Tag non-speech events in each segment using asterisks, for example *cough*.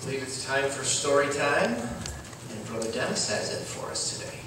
I believe it's time for story time, and Brother Dennis has it for us today.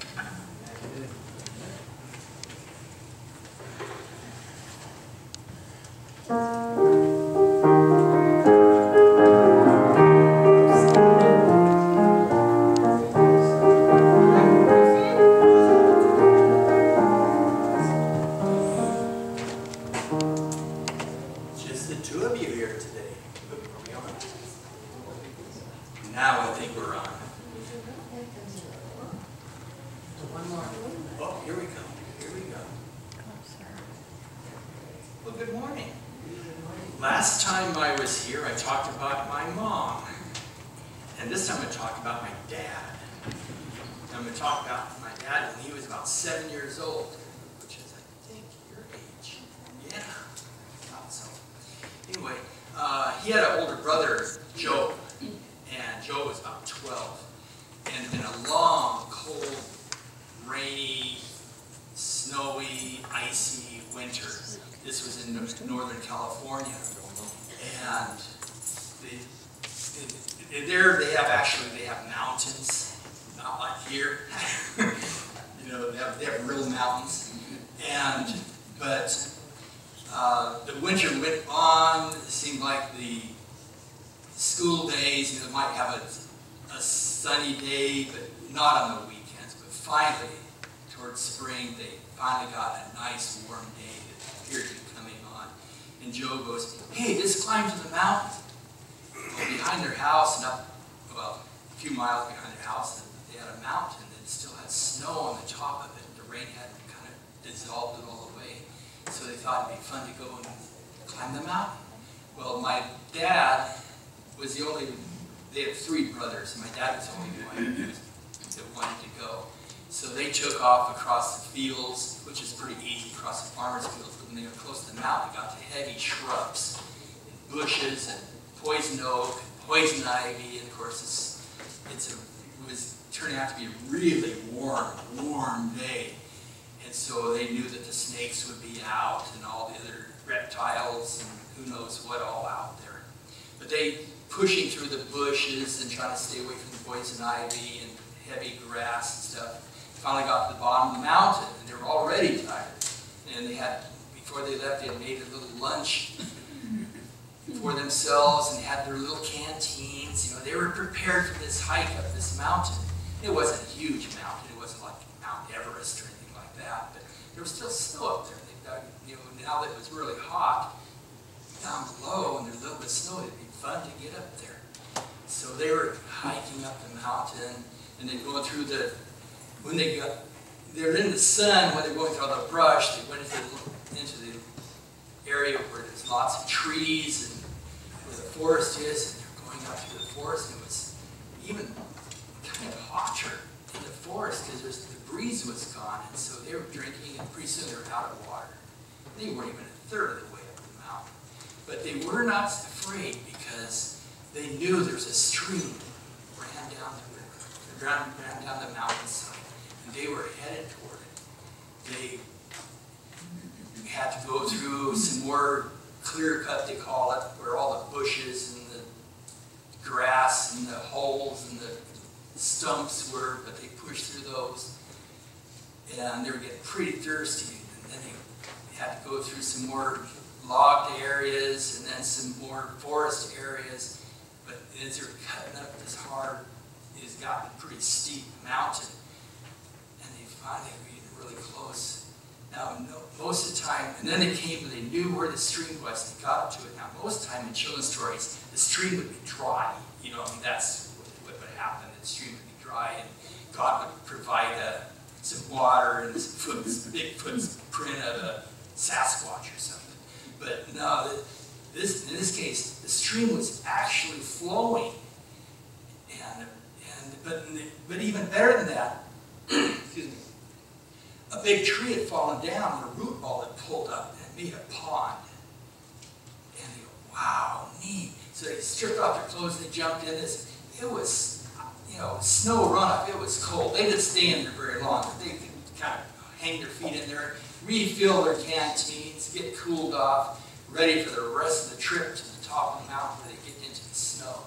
Last time I was here, I talked about my mom. And this time I'm going to talk about my dad. And I'm going to talk about my dad when he was about seven years old, which is, I think, your age. Yeah, thought so. Anyway, uh, he had an older brother, Joe, and Joe was about 12. And in a long, cold, rainy, snowy, icy winter. This was in Northern California. And they, they- there they have actually, they have mountains, not like here. *laughs* You know, they have, they have real mountains. And, but uh, the winter went on, it seemed like the school days, you know, might have a, a sunny day, but not on the weekends. But finally, towards spring, they finally got a nice warm day that appeared to be coming on. And Joe goes, hey, just climb to the mountain. Well, behind their house, and up, well, a few miles behind their house, they had a mountain that still had snow on the top of it. The rain had kind of dissolved it all away. So they thought it'd be fun to go and climb the mountain. Well, my dad was the only, they have three brothers, and my dad was the only one that wanted to go. So they took off across the fields, which is pretty easy, across the farmer's fields. But when they got close to the mountain, they got to heavy shrubs, and bushes, and poison oak, and poison ivy, and of course, it's, it's a, it was turning out to be a really warm, warm day. And so they knew that the snakes would be out and all the other reptiles and who knows what all out there. But they, pushing through the bushes and trying to stay away from the poison ivy and heavy grass and stuff, finally got to the bottom of the mountain and they were already tired. And they had, before they left, they had made a little lunch *laughs* for themselves and had their little canteens. You know, they were prepared for this hike up this mountain. It wasn't a huge mountain. It wasn't like Mount Everest or anything like that. But there was still snow up there. They dug, you know, now that it was really hot, down below and there's a little bit of snow, it'd be fun to get up there. So they were hiking up the mountain and then going through the, when they got, they were in the sun, when they were going through all the brush, they went into the, into the area where there's lots of trees and where the forest is, and they're going out through the forest, and it was even kind of hotter in the forest because the breeze was gone, and so they were drinking, and pretty soon they were out of water. They weren't even a third of the way up the mountain. But they were not afraid because they knew there was a stream ran down the river, ran, ran down the mountainside, and they were headed toward it. They had to go through some more clear cut, they call it, where all the bushes and the grass and the holes and the stumps were, but they pushed through those. And they were getting pretty thirsty, and then they had to go through some more logged areas and then some more forest areas. But as they're cutting up this hard, it's gotten pretty steep mountain. And they finally were really close. Now, no, most of the time, and then they came, and they knew where the stream was, they got to it. Now, most of the time in children's stories, the stream would be dry. You know, I mean, that's what would happen. The stream would be dry, and God would provide uh, some water and some foot, big footprint of a Sasquatch or something. But no, this, in this case, the stream was actually flowing. And, and, but, but even better than that, a big tree had fallen down and a root ball had pulled up and made a pond. And they go, wow, neat. So they stripped off their clothes and they jumped in this. It was, you know, snow run up. It was cold. They didn't stay in there very long, but they could kind of hang their feet in there, refill their canteens, get cooled off, ready for the rest of the trip to the top of the mountain where they get into the snow.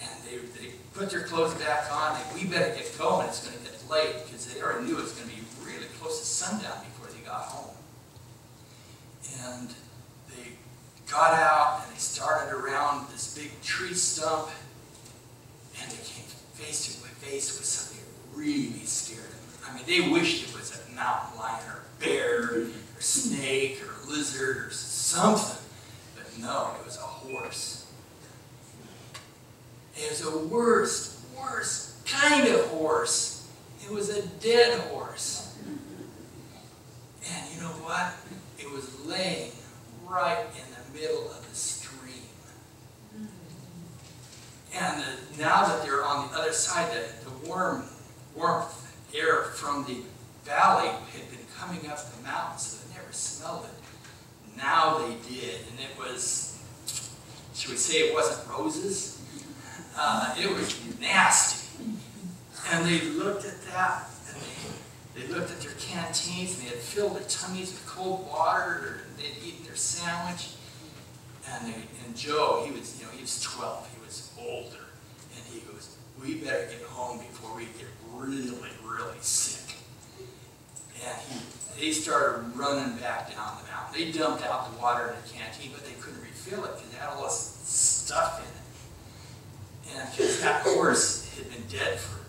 And they, they put their clothes back on, they, we better get going, it's gonna get late, because they already knew it was gonna be really close to sundown before they got home. And they got out and they started around this big tree stump, and they came face to face with something that really scared them. I mean, they wished it was a mountain lion or a bear or snake or lizard or something, but no, it was a horse. It was the worst, worst kind of horse. It was a dead horse. And you know what? It was laying right in the middle of the stream. And the, now that they're on the other side, the, the warm, warmth air from the valley had been coming up the mountain, so they never smelled it. Now they did, and it was, should we say it wasn't roses? Uh, it was nasty. And they looked at that, and they, they looked at their canteens, and they had filled their tummies with cold water, or they'd eaten their sandwich. And, they, and Joe, he was, you know, he was 12, he was older, and he goes, we better get home before we get really, really sick. And he, they started running back down the mountain. They dumped out the water in the canteen, but they couldn't refill it because it had all this stuff in it. And because that horse had been dead for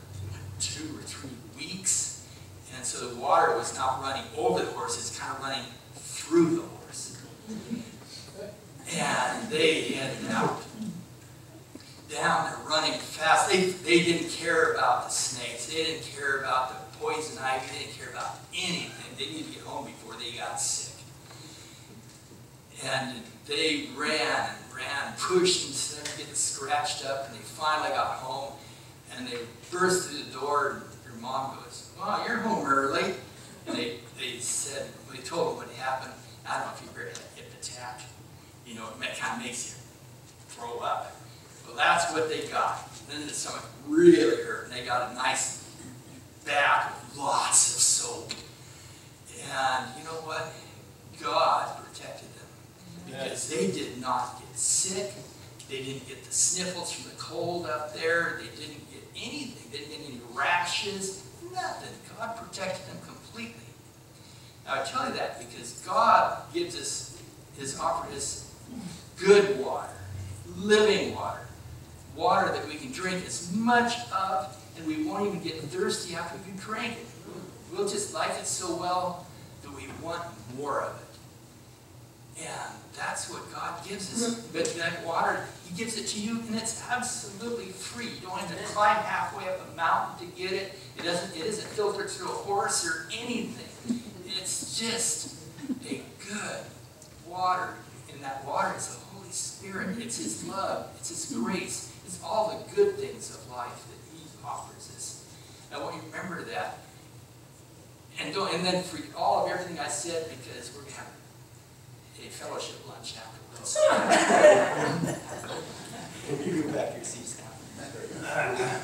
two or three weeks, and so the water was not running over the horse, it's kind of running through the horse. And they headed out. Down there running fast. They, they didn't care about the snakes. They didn't care about the poison ivy. They didn't care about anything. They needed to get home before they got sick. And they ran and ran, pushed instead of getting scratched up, and they finally got home. And they burst through the door, and their mom goes, Wow, you're home early. And they, they said, they told them what happened. I don't know if you've ever had a hip attack. You know, it kind of makes you throw up. Well, that's what they got. And then the stomach really hurt, and they got a nice bag with lots of soap. And you know what? God protected them because they did not get sick. They didn't get the sniffles from the cold up there. They didn't get anything. They didn't get any rashes. Nothing. God protected them completely. Now I tell you that because God gives us His offered us good water, living water, water that we can drink as much of, and we won't even get thirsty after we drink it. We'll just like it so well that we want more of it. And that's what God gives us. But that water, He gives it to you, and it's absolutely free. You don't have to climb halfway up a mountain to get it. It doesn't. It isn't filtered through a horse or anything. It's just a good water, and that water is the Holy Spirit. It's His love. It's His grace. It's all the good things of life that He offers us. I want you to remember that. And, don't, and then for all of everything I said, because we're going to have a fellowship lunch afterwards. Give *laughs* you back your seats now. *laughs*